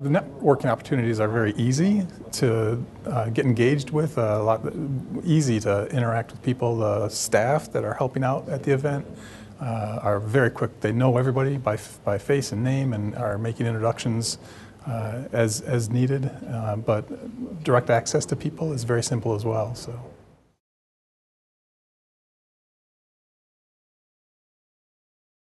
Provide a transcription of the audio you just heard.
The networking opportunities are very easy to uh, get engaged with, uh, a lot easy to interact with people. The staff that are helping out at the event uh, are very quick. They know everybody by, by face and name and are making introductions uh, as, as needed. Uh, but direct access to people is very simple as well. So.